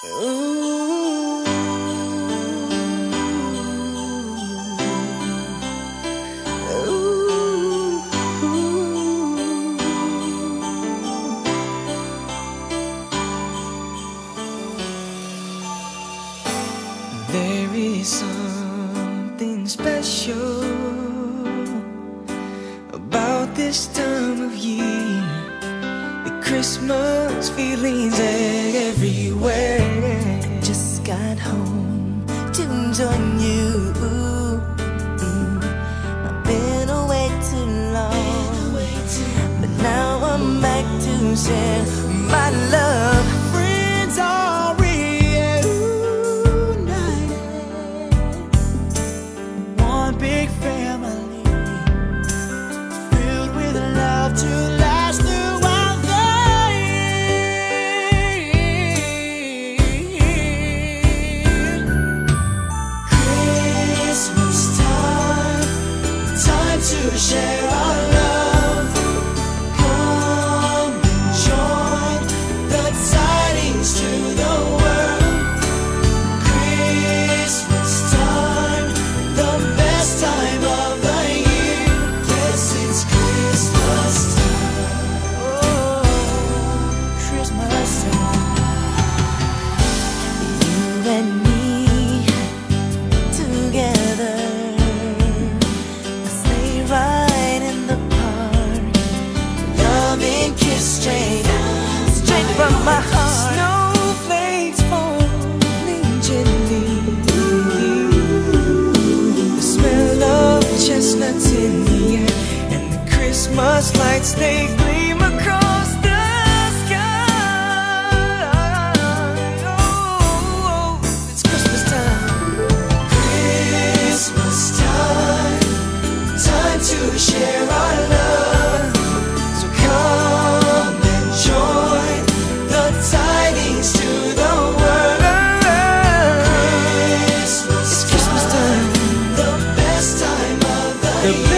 There is something special about this time of year. Christmas feelings everywhere. Just got home to join you. To share our love. Come join the tidings to the world. Christmas time, the best time of the year. Yes, it's Christmas time. Oh, Christmas time. And the